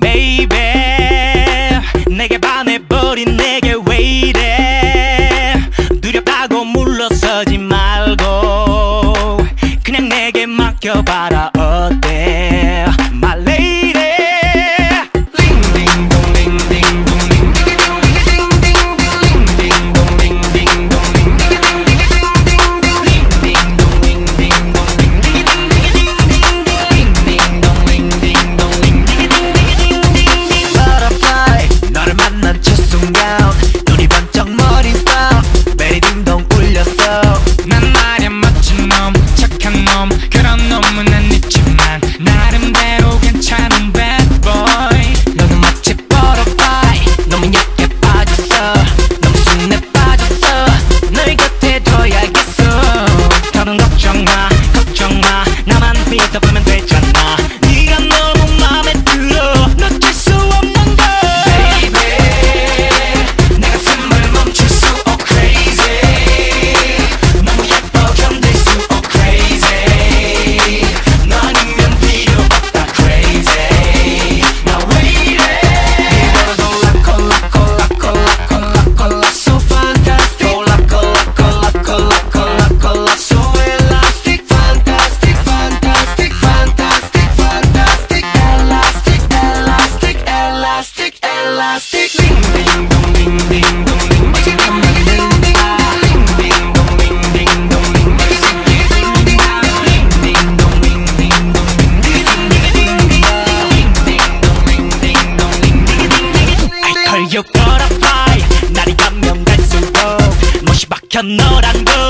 baby 내게 반해버린 내게 왜 이래? 두렵다고 물러서지 말고 그냥 내게 맡겨봐라. elastic elastic 링링동링링동링 어지럼 만든다 링링동링링동링 머릿속에 돌린다 링링동링링동링 I call you butterfly 날이 가면 갈수록 멋이 박혀 너란 걸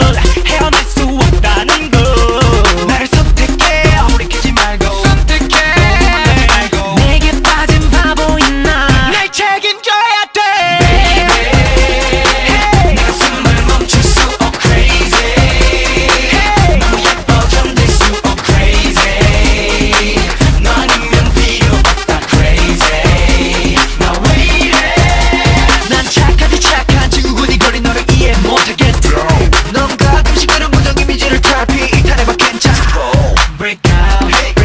break out.